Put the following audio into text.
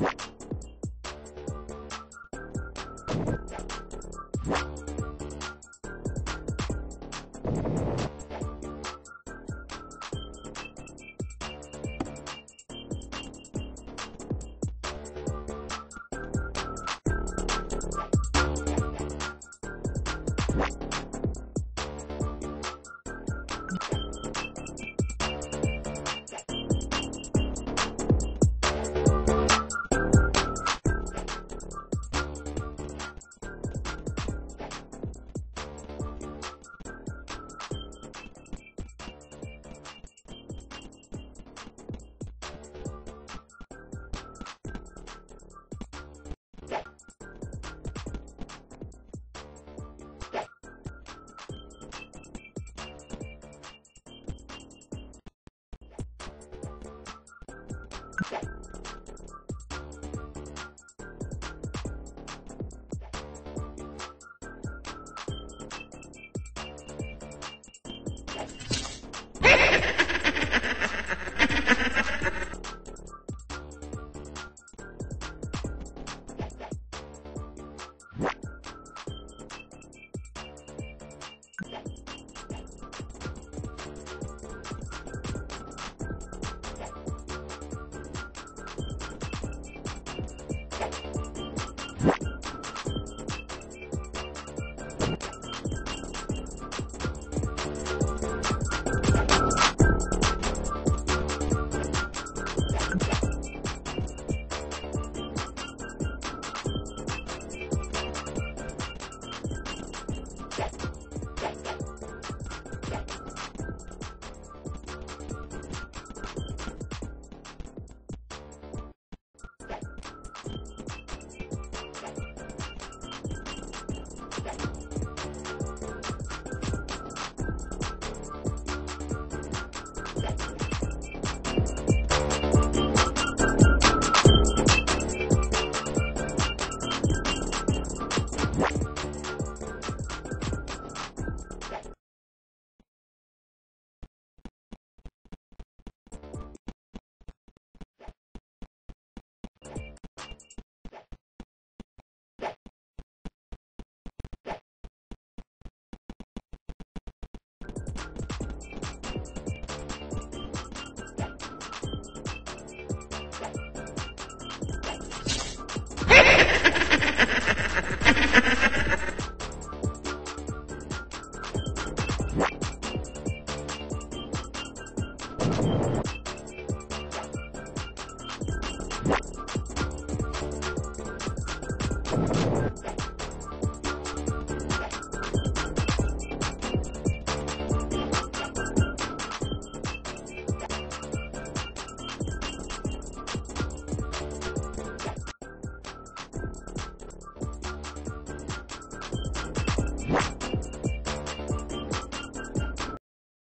What? You